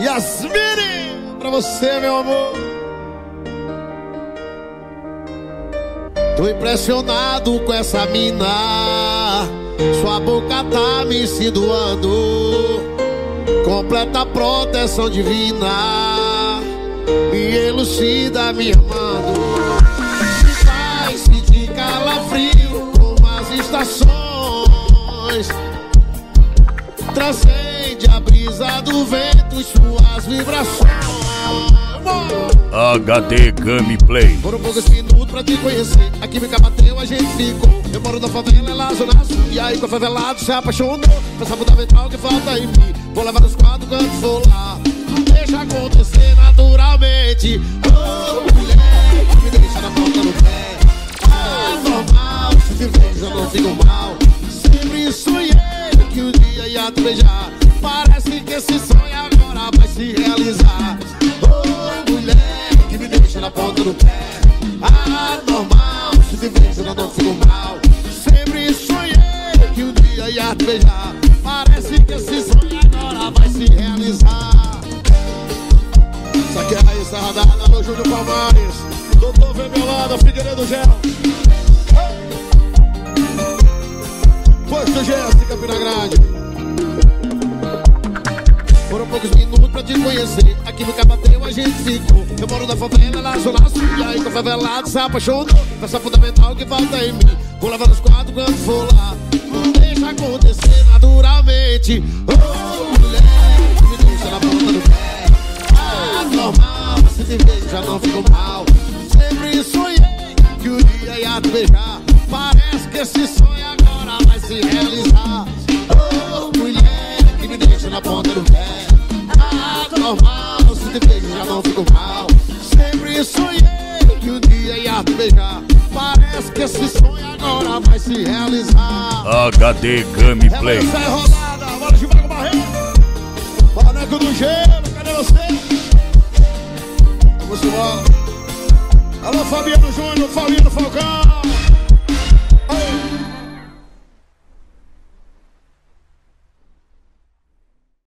Yasmini, pra você, meu amor. Tô impressionado com essa mina. Sua boca tá me insinuando. Completa proteção divina. Me elucida, me amando. Me faz sentir calafrio como as estações. Transcende a brisa do vento e suas vibrações. HD Gameplay. Foram poucos minutos pra te conhecer. A química bateu, a gente ficou. Eu moro na favela, ela zona sul. E aí com a favelado se apaixonou. Pensa fundamental que falta em mim. Vou levar os quadros quando for lá. Deixa acontecer naturalmente. Oh, mulher, que me deixa na ponta do pé. Ah, normal, se te vejo eu não fico mal. Sempre sonhei que um dia ia te beijar. Parece que esse sonho agora vai se realizar. Oh, mulher, que me deixa na ponta do pé. Ah, normal, se eu não fico mal. Sempre sonhei que um dia ia te beijar. Parece que esse sonho agora vai se realizar. Isso aqui é a raiz da radada, meu Júlio Palmares. Doutor Vermelada, Figueiredo Gel. Posto Jéssica, Pina Grande. Poucos minutos pra te conhecer. Aqui no Cabateu a gente ficou. Eu moro na favela, lá zona sul. E aí com favelado se apaixonou. Peça fundamental que falta em mim. Vou levar os quadros quando for lá. Não deixa acontecer naturalmente. Oh, mulher, me deixa na ponta do pé. Ah, normal, se te vejo já não fico mal. Sempre sonhei que um dia ia te beijar. Parece que esse sonho agora vai se realizar. Te vejo já não fico mal. Sempre sonhei que um dia ia beijar. Parece que esse sonho agora vai se realizar. HD Gameplay. É rodada, bola de Vago Barreiro. Boneco do gelo, cadê você? Vamos embora. Alô, Fabiano Júnior, Fabiano Falcão.